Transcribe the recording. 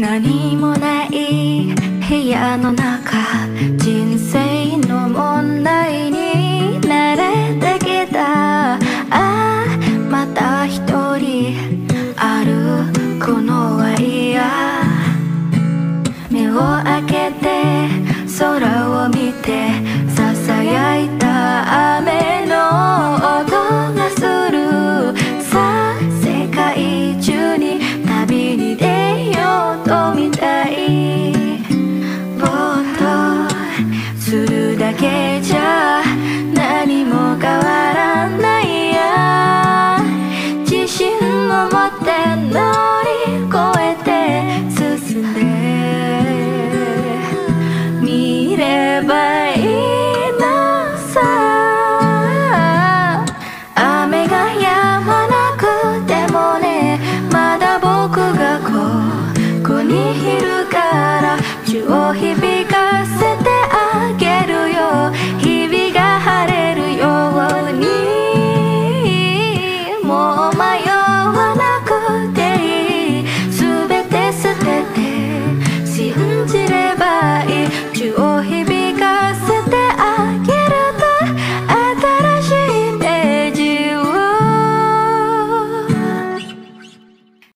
何もない部屋の中人生の問題に慣れてきた。ああまた一人あるこのは嫌。目を開けて空を見て。するだけじゃ何も変わらないや。自信を持って乗り越えて進んで。見ればいいのさ。雨が止まなくてもね。まだ僕がここにいるから。血を